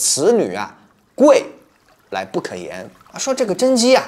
此女啊，贵来不可言啊。说这个甄姬啊，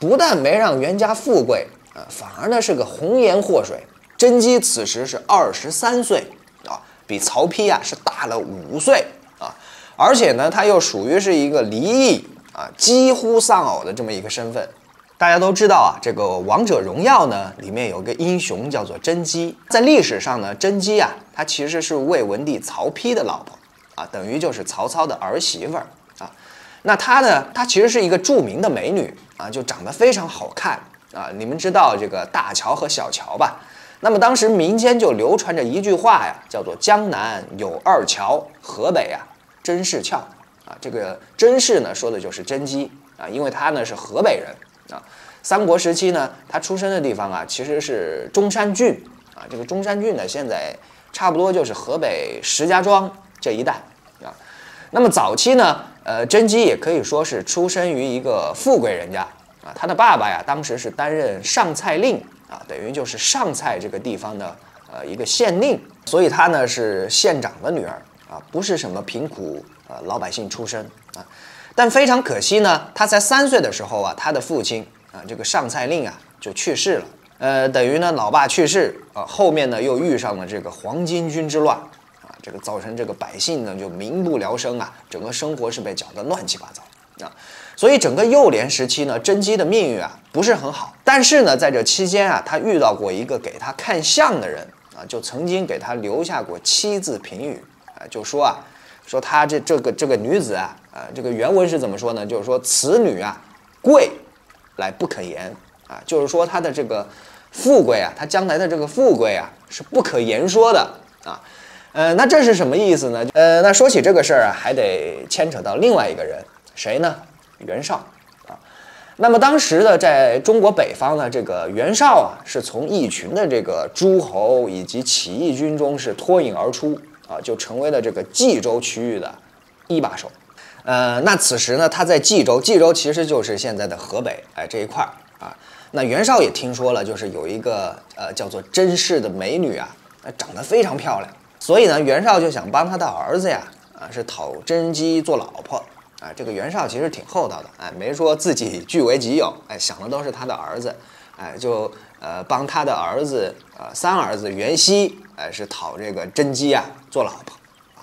不但没让袁家富贵啊，反而呢是个红颜祸水。甄姬此时是二十三岁啊，比曹丕啊是大了五岁啊，而且呢，他又属于是一个离异啊，几乎丧偶的这么一个身份。大家都知道啊，这个《王者荣耀》呢，里面有个英雄叫做甄姬。在历史上呢，甄姬啊，她其实是魏文帝曹丕的老婆啊，等于就是曹操的儿媳妇儿啊。那她呢，她其实是一个著名的美女啊，就长得非常好看啊。你们知道这个大乔和小乔吧？那么当时民间就流传着一句话呀，叫做“江南有二乔，河北啊甄氏俏”啊。这个甄氏呢，说的就是甄姬啊，因为她呢是河北人。啊，三国时期呢，他出生的地方啊，其实是中山郡啊。这个中山郡呢，现在差不多就是河北石家庄这一代啊。那么早期呢，呃，甄姬也可以说是出生于一个富贵人家啊。他的爸爸呀，当时是担任上蔡令啊，等于就是上蔡这个地方的呃一个县令，所以他呢是县长的女儿啊，不是什么贫苦呃老百姓出身啊。但非常可惜呢，他才三岁的时候啊，他的父亲啊，这个上蔡令啊就去世了。呃，等于呢，老爸去世啊，后面呢又遇上了这个黄巾军之乱，这个造成这个百姓呢就民不聊生啊，整个生活是被搅得乱七八糟啊。所以整个幼年时期呢，甄姬的命运啊不是很好。但是呢，在这期间啊，他遇到过一个给他看相的人啊，就曾经给他留下过七字评语啊，就说啊。说她这这个这个女子啊，啊，这个原文是怎么说呢？就是说此女啊，贵来不可言啊，就是说她的这个富贵啊，她将来的这个富贵啊，是不可言说的啊。呃，那这是什么意思呢？呃，那说起这个事儿啊，还得牵扯到另外一个人，谁呢？袁绍啊。那么当时的在中国北方呢，这个袁绍啊，是从一群的这个诸侯以及起义军中是脱颖而出。啊，就成为了这个冀州区域的一把手。呃，那此时呢，他在冀州，冀州其实就是现在的河北，哎，这一块儿啊。那袁绍也听说了，就是有一个呃叫做甄氏的美女啊，长得非常漂亮，所以呢，袁绍就想帮他的儿子呀，啊，是讨甄姬做老婆。啊，这个袁绍其实挺厚道的，哎，没说自己据为己有，哎，想的都是他的儿子，哎，就呃帮他的儿子，呃三儿子袁熙。哎，是讨这个甄姬啊做老婆啊。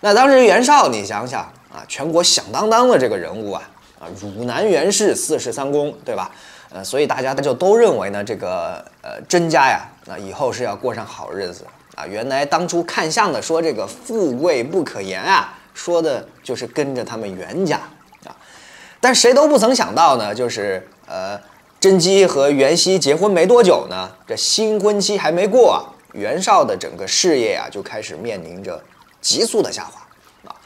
那当时袁绍，你想想啊，全国响当当的这个人物啊啊，汝南袁氏四世三公，对吧？呃，所以大家就都认为呢，这个呃甄家呀，那以后是要过上好日子啊。原来当初看相的说这个富贵不可言啊，说的就是跟着他们袁家啊。但谁都不曾想到呢，就是呃甄姬和袁熙结婚没多久呢，这新婚期还没过。啊，袁绍的整个事业啊，就开始面临着急速的下滑啊。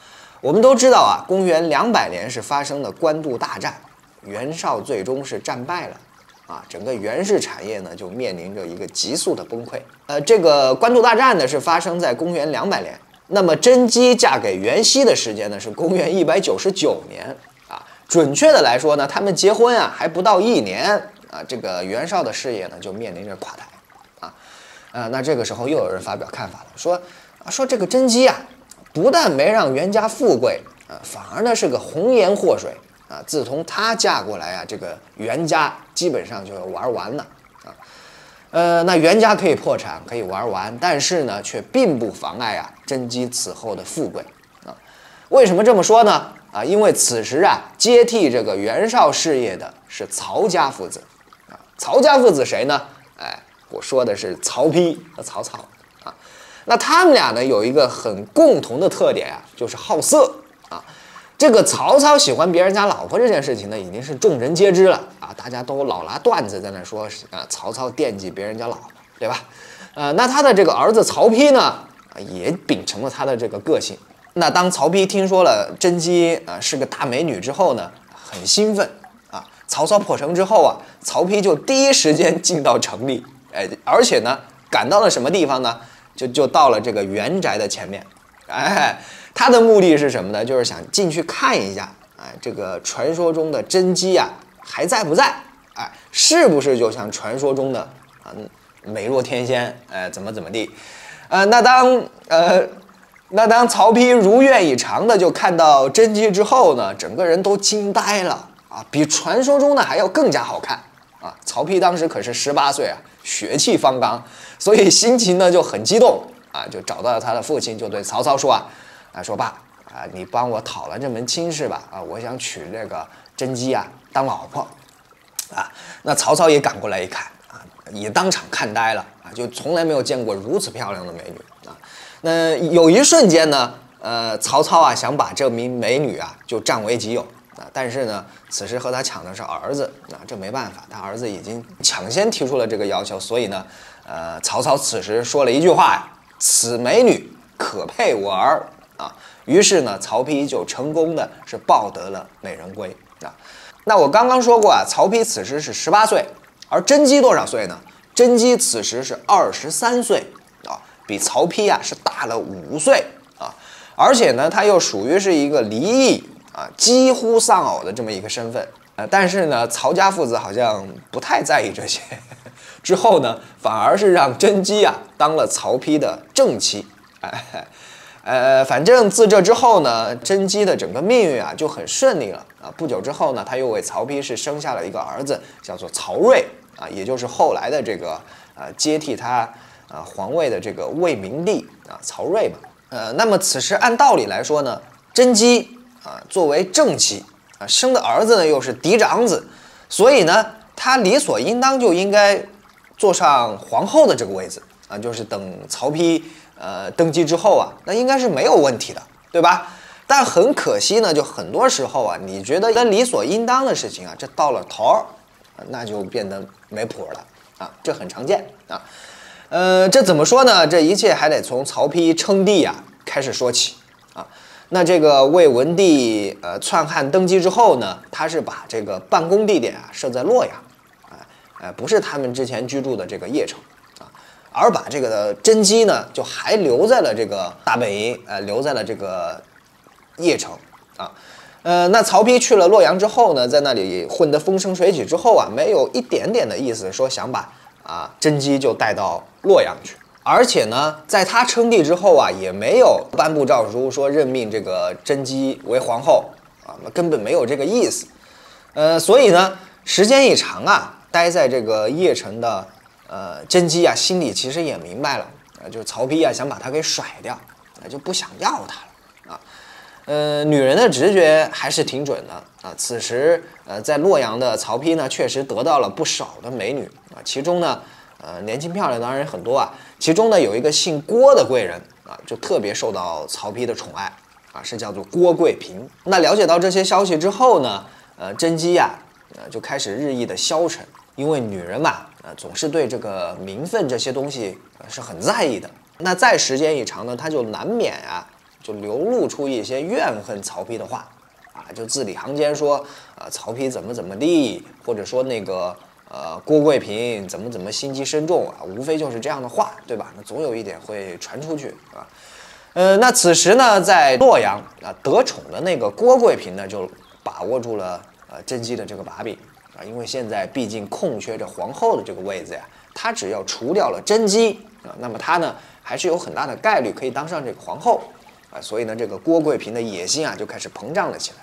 我们都知道啊，公元两百年是发生了官渡大战，袁绍最终是战败了啊。整个袁氏产业呢，就面临着一个急速的崩溃。呃，这个官渡大战呢，是发生在公元两百年。那么甄姬嫁给袁熙的时间呢，是公元一百九十九年啊。准确的来说呢，他们结婚啊，还不到一年啊，这个袁绍的事业呢，就面临着垮台。啊，呃那这个时候又有人发表看法了，说啊，说这个甄姬啊，不但没让袁家富贵啊，反而呢是个红颜祸水啊。自从她嫁过来啊，这个袁家基本上就玩完了啊。呃，那袁家可以破产，可以玩完，但是呢，却并不妨碍啊甄姬此后的富贵啊。为什么这么说呢？啊，因为此时啊，接替这个袁绍事业的是曹家父子啊。曹家父子谁呢？哎。我说的是曹丕和曹操啊，那他们俩呢有一个很共同的特点啊，就是好色。这个曹操喜欢别人家老婆这件事情呢，已经是众人皆知了啊，大家都老拿段子在那说啊，曹操惦记别人家老婆，对吧？呃，那他的这个儿子曹丕呢，也秉承了他的这个个性。那当曹丕听说了甄姬啊是个大美女之后呢，很兴奋啊。曹操破城之后啊，曹丕就第一时间进到城里。哎，而且呢，赶到了什么地方呢？就就到了这个袁宅的前面。哎，他的目的是什么呢？就是想进去看一下，哎，这个传说中的甄姬啊，还在不在？哎，是不是就像传说中的啊，美若天仙？哎，怎么怎么地？呃，那当呃那当曹丕如愿以偿的就看到甄姬之后呢，整个人都惊呆了啊，比传说中的还要更加好看啊！曹丕当时可是十八岁啊，血气方刚，所以心情呢就很激动啊，就找到了他的父亲，就对曹操说啊，啊说爸啊，你帮我讨了这门亲事吧啊，我想娶这个甄姬啊当老婆啊。那曹操也赶过来一看啊，也当场看呆了啊，就从来没有见过如此漂亮的美女啊。那有一瞬间呢，呃，曹操啊想把这名美女啊就占为己有啊，但是呢，此时和他抢的是儿子啊，这没办法，他儿子已经抢先提出了这个要求，所以呢，呃，曹操此时说了一句话呀：“此美女可配我儿啊。”于是呢，曹丕就成功的是抱得了美人归啊。那我刚刚说过啊，曹丕此时是十八岁，而甄姬多少岁呢？甄姬此时是二十三岁啊。比曹丕啊是大了五岁啊，而且呢，他又属于是一个离异啊，几乎丧偶的这么一个身份呃。但是呢，曹家父子好像不太在意这些，之后呢，反而是让甄姬啊当了曹丕的正妻。哎，呃，反正自这之后呢，甄姬的整个命运啊就很顺利了啊。不久之后呢，他又为曹丕是生下了一个儿子，叫做曹睿啊，也就是后来的这个呃接替他。啊，皇位的这个魏明帝啊，曹睿嘛，呃，那么此时按道理来说呢，甄姬啊作为正妻生的儿子呢又是嫡长子，所以呢，他理所应当就应该坐上皇后的这个位子啊，就是等曹丕呃登基之后啊，那应该是没有问题的，对吧？但很可惜呢，就很多时候啊，你觉得该理所应当的事情啊，这到了头儿，那就变得没谱了啊，这很常见啊。呃，这怎么说呢？这一切还得从曹丕称帝呀开始说起。那这个魏文帝呃篡汉登基之后呢，他是把这个办公地点啊设在洛阳，哎哎，不是他们之前居住的这个邺城啊，而把这个甄姬呢就还留在了这个大本营，呃，留在了这个邺城啊。呃，那曹丕去了洛阳之后呢，在那里混得风生水起之后啊，没有一点点的意思说想把。啊，甄姬就带到洛阳去，而且呢，在他称帝之后啊，也没有颁布诏书说任命这个甄姬为皇后啊，那根本没有这个意思。呃，所以呢，时间一长啊，待在这个邺城的呃甄姬啊，心里其实也明白了啊，就是曹丕啊想把她给甩掉，那就不想要她了啊。呃，女人的直觉还是挺准的啊。此时呃，在洛阳的曹丕呢，确实得到了不少的美女。啊，其中呢，呃，年轻漂亮当然很多啊。其中呢，有一个姓郭的贵人啊，就特别受到曹丕的宠爱啊，是叫做郭贵嫔。那了解到这些消息之后呢，呃，甄姬呀，呃，就开始日益的消沉，因为女人嘛，呃，总是对这个名分这些东西是很在意的。那再时间一长呢，她就难免啊，就流露出一些怨恨曹丕的话啊，就字里行间说啊，曹丕怎么怎么地，或者说那个。呃，郭贵嫔怎么怎么心机深重啊？无非就是这样的话，对吧？那总有一点会传出去啊。呃，那此时呢，在洛阳啊，得宠的那个郭贵嫔呢，就把握住了呃甄姬的这个把柄啊，因为现在毕竟空缺着皇后的这个位子呀，他只要除掉了甄姬啊，那么他呢还是有很大的概率可以当上这个皇后啊。所以呢，这个郭贵嫔的野心啊就开始膨胀了起来。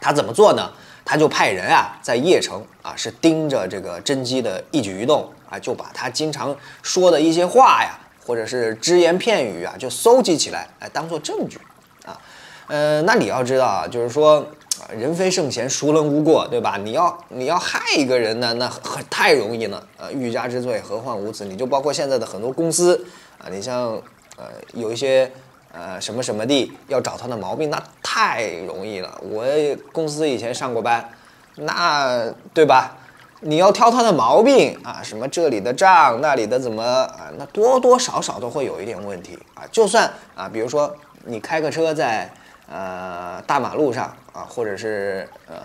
他怎么做呢？他就派人啊，在邺城啊，是盯着这个甄姬的一举一动啊，就把他经常说的一些话呀，或者是只言片语啊，就搜集起来，哎当做证据啊。呃，那你要知道啊，就是说，人非圣贤，孰能无过，对吧？你要你要害一个人呢，那很太容易了。呃，欲加之罪，何患无辞？你就包括现在的很多公司啊，你像呃，有一些。呃，什么什么地要找他的毛病，那太容易了。我公司以前上过班，那对吧？你要挑他的毛病啊，什么这里的账，那里的怎么啊？那多多少少都会有一点问题啊。就算啊，比如说你开个车在呃大马路上啊，或者是呃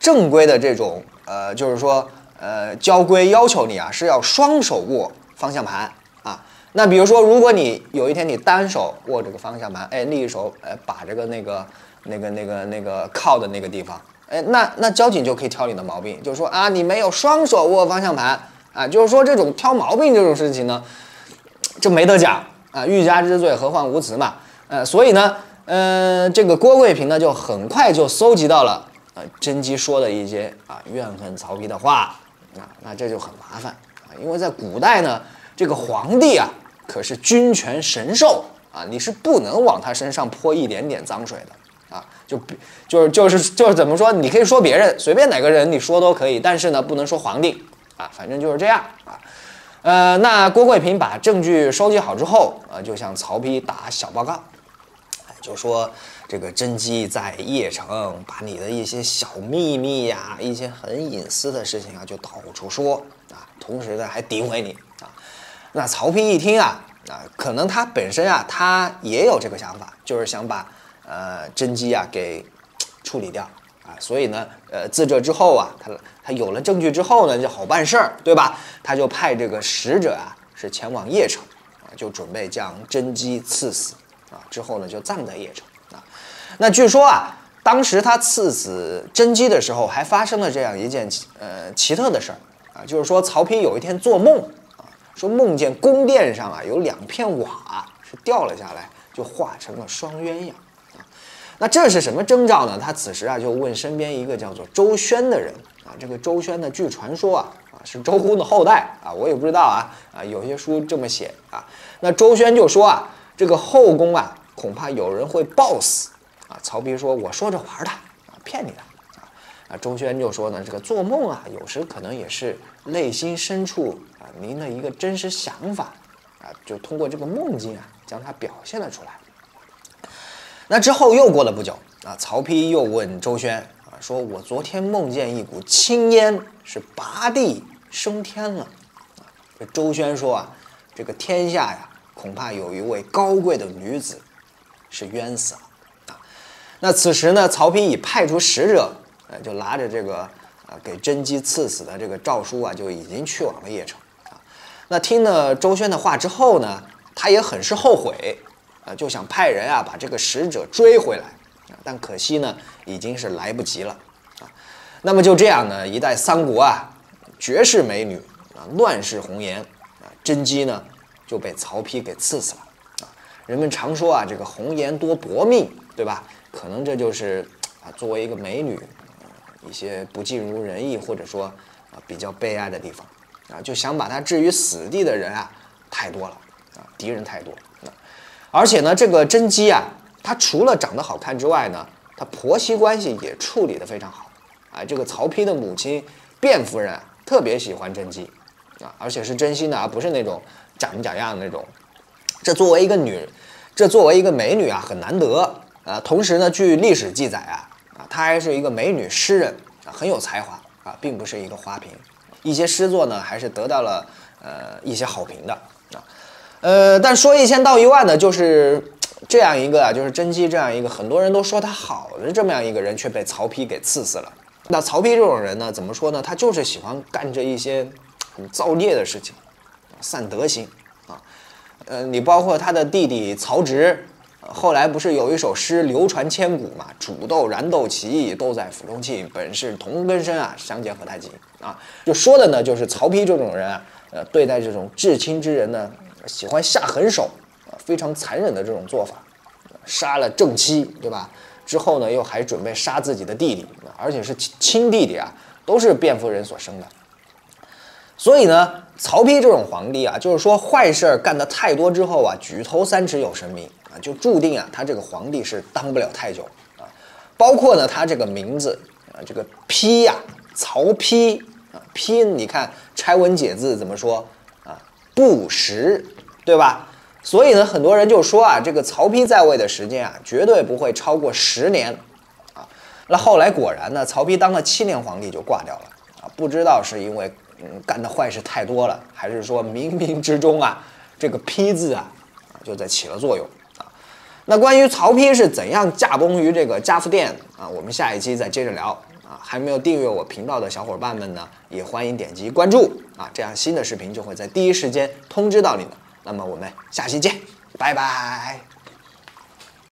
正规的这种呃，就是说呃交规要求你啊是要双手握方向盘。那比如说，如果你有一天你单手握这个方向盘，哎，另一手呃把这个那个那个那个那个靠的那个地方，哎，那那交警就可以挑你的毛病，就是说啊，你没有双手握方向盘啊，就是说这种挑毛病这种事情呢，这没得讲啊，欲加之罪，何患无辞嘛。呃，所以呢，呃，这个郭贵平呢，就很快就搜集到了呃甄姬说的一些啊怨恨曹丕的话，啊，那这就很麻烦啊，因为在古代呢，这个皇帝啊可是君权神授啊，你是不能往他身上泼一点点脏水的啊，就就是就是就是怎么说，你可以说别人，随便哪个人你说都可以，但是呢，不能说皇帝啊，反正就是这样啊。呃，那郭贵平把证据收集好之后啊，就向曹丕打小报告。就说这个甄姬在邺城把你的一些小秘密呀，一些很隐私的事情啊，就到处说啊，同时呢还诋毁你啊。那曹丕一听啊，啊，可能他本身啊，他也有这个想法，就是想把呃甄姬啊给处理掉啊。所以呢，呃，自这之后啊，他他有了证据之后呢，就好办事儿，对吧？他就派这个使者啊，是前往邺城啊，就准备将甄姬刺死。啊，之后呢就葬在邺城啊。那据说啊，当时他刺死甄姬的时候，还发生了这样一件呃奇特的事儿啊，就是说曹丕有一天做梦，说梦见宫殿上啊有两片瓦是掉了下来，就化成了双鸳鸯啊。那这是什么征兆呢？他此时啊就问身边一个叫做周宣的人啊，这个周宣呢，据传说啊啊是周公的后代啊，我也不知道啊啊，有些书这么写啊。那周宣就说啊。这个后宫啊，恐怕有人会暴死啊！曹丕说：“我说着玩的啊，骗你的啊！”，周宣就说呢：“这个做梦啊，有时可能也是内心深处啊您的一个真实想法啊，就通过这个梦境啊，将它表现了出来。”那之后又过了不久啊，曹丕又问周宣啊，说：“我昨天梦见一股青烟是拔地升天了啊！”这周宣说啊：“这个天下呀。”恐怕有一位高贵的女子是冤死了啊！那此时呢，曹丕已派出使者，呃，就拿着这个啊给甄姬赐死的这个诏书啊，就已经去往了邺城啊。那听了周宣的话之后呢，他也很是后悔啊，就想派人啊把这个使者追回来啊，但可惜呢，已经是来不及了啊。那么就这样呢，一代三国啊，绝世美女啊，乱世红颜啊，甄姬呢？就被曹丕给刺死了啊！人们常说啊，这个红颜多薄命，对吧？可能这就是啊，作为一个美女，一些不尽如人意，或者说啊比较悲哀的地方啊，就想把他置于死地的人啊太多了啊，敌人太多啊！而且呢，这个甄姬啊，她除了长得好看之外呢，她婆媳关系也处理得非常好啊。这个曹丕的母亲卞夫人特别喜欢甄姬啊，而且是真心的，而不是那种。假模假样的那种，这作为一个女，这作为一个美女啊，很难得啊。同时呢，据历史记载啊，啊，她还是一个美女诗人啊，很有才华啊，并不是一个花瓶。一些诗作呢，还是得到了呃一些好评的啊。呃，但说一千道一万呢，就是这样一个啊，就是甄姬这样一个很多人都说她好的这么样一个人，却被曹丕给刺死了。那曹丕这种人呢，怎么说呢？他就是喜欢干这一些很造孽的事情。散德行啊，呃，你包括他的弟弟曹植，后来不是有一首诗流传千古嘛？煮豆燃豆萁，豆在釜中泣。本是同根生啊，相煎何太急啊！就说的呢，就是曹丕这种人啊，呃，对待这种至亲之人呢，喜欢下狠手啊，非常残忍的这种做法，杀了正妻，对吧？之后呢，又还准备杀自己的弟弟，而且是亲弟弟啊，都是卞夫人所生的。所以呢，曹丕这种皇帝啊，就是说坏事儿干得太多之后啊，举头三尺有神明就注定啊，他这个皇帝是当不了太久啊。包括呢，他这个名字啊，这个丕呀，曹丕啊，丕，你看拆文解字怎么说啊？不实，对吧？所以呢，很多人就说啊，这个曹丕在位的时间啊，绝对不会超过十年啊。那后来果然呢，曹丕当了七年皇帝就挂掉了啊，不知道是因为。嗯，干的坏事太多了，还是说冥冥之中啊，这个丕字啊，就在起了作用。那关于曹丕是怎样驾崩于这个家父殿啊，我们下一期再接着聊啊。还没有订阅我频道的小伙伴们呢，也欢迎点击关注啊，这样新的视频就会在第一时间通知到你们。那么我们下期见，拜拜。